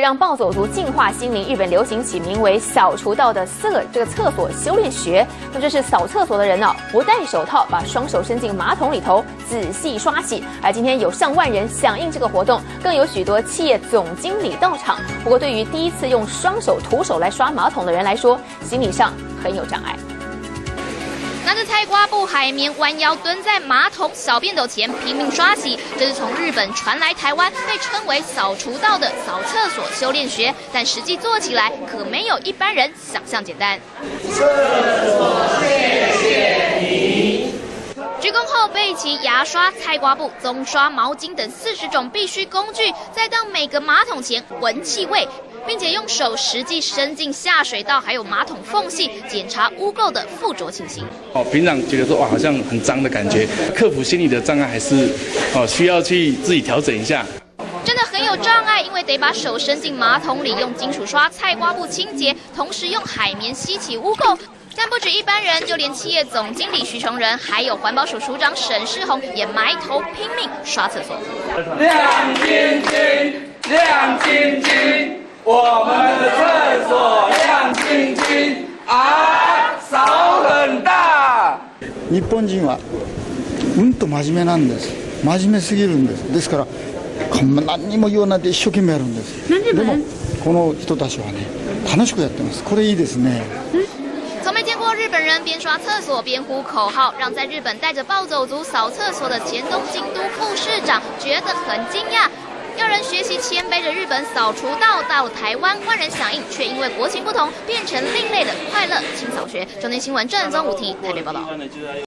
让暴走族净化心灵，日本流行起名为“小厨道”的厕这个厕所修炼学。那这是扫厕所的人呢，不戴手套，把双手伸进马桶里头，仔细刷洗。而今天有上万人响应这个活动，更有许多企业总经理到场。不过，对于第一次用双手徒手来刷马桶的人来说，心理上很有障碍。拿着菜瓜布、海绵，弯腰蹲在马桶小便斗前拼命刷洗，这是从日本传来台湾，被称为“扫除道”的扫厕所修炼学。但实际做起来可没有一般人想象简单。后备齐牙刷、菜瓜布、棕刷、毛巾等四十种必需工具，再到每个马桶前闻气味。并且用手实际伸进下水道，还有马桶缝隙，检查污垢的附着情形。哦，平常觉得说哇，好像很脏的感觉，克服心理的障碍还是哦需要去自己调整一下。真的很有障碍，因为得把手伸进马桶里，用金属刷、菜瓜布清洁，同时用海绵吸起污垢。但不止一般人，就连企业总经理徐崇仁，还有环保署署长沈世宏，也埋头拼命刷厕所。亮晶晶，亮晶晶。我们的厕所亮晶晶，啊，扫很大。日本人はうんと真面目なんです。真面目すぎるんです。ですからこんな何にも言わないで一生懸命やるんです。でもこの人たちはね楽しくやってます。これいいですね。 日本人边刷厕所边呼口号，让在日本带着暴走族扫厕所的前东京都副市长觉得很惊讶。要人学习谦卑的日本扫除道，到台湾万人响应，却因为国情不同，变成另类的快乐清扫学。中天新闻正宗武提台北报道。